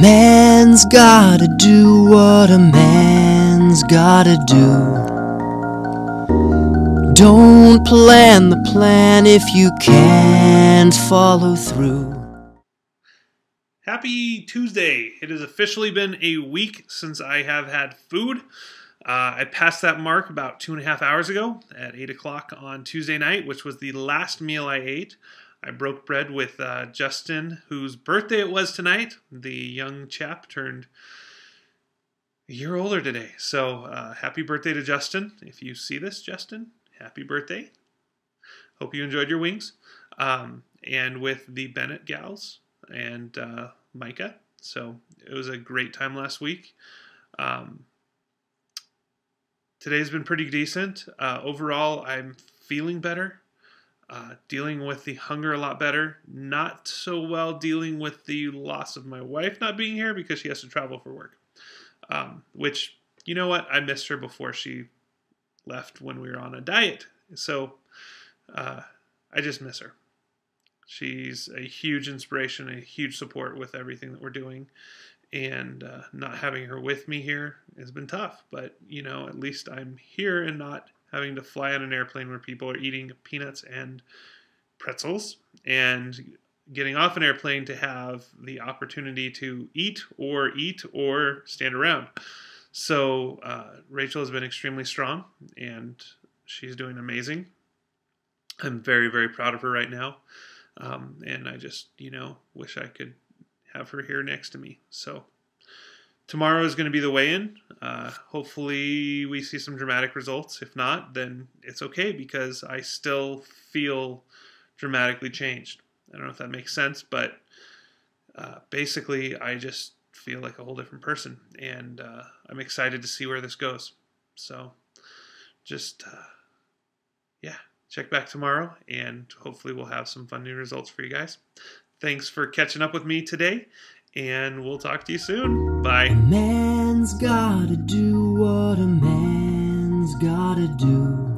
man's gotta do what a man's gotta do. Don't plan the plan if you can't follow through. Happy Tuesday. It has officially been a week since I have had food. Uh, I passed that mark about two and a half hours ago at 8 o'clock on Tuesday night, which was the last meal I ate. I broke bread with uh, Justin, whose birthday it was tonight. The young chap turned a year older today. So uh, happy birthday to Justin. If you see this, Justin, happy birthday. Hope you enjoyed your wings. Um, and with the Bennett gals and uh, Micah. So it was a great time last week. Um, today's been pretty decent. Uh, overall, I'm feeling better uh, dealing with the hunger a lot better. Not so well dealing with the loss of my wife not being here because she has to travel for work. Um, which, you know what? I missed her before she left when we were on a diet. So uh, I just miss her. She's a huge inspiration, a huge support with everything that we're doing. And uh, not having her with me here has been tough. But, you know, at least I'm here and not having to fly on an airplane where people are eating peanuts and pretzels and getting off an airplane to have the opportunity to eat or eat or stand around. So uh, Rachel has been extremely strong and she's doing amazing. I'm very, very proud of her right now. Um, and I just, you know, wish I could have her here next to me. So tomorrow is going to be the weigh-in. Uh, hopefully, we see some dramatic results. If not, then it's okay because I still feel dramatically changed. I don't know if that makes sense, but uh, basically, I just feel like a whole different person, and uh, I'm excited to see where this goes. So, just uh, yeah, check back tomorrow, and hopefully, we'll have some fun new results for you guys. Thanks for catching up with me today, and we'll talk to you soon. Bye. A man's gotta do what a man's gotta do.